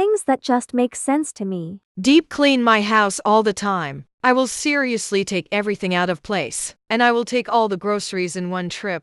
things that just make sense to me. Deep clean my house all the time. I will seriously take everything out of place. And I will take all the groceries in one trip.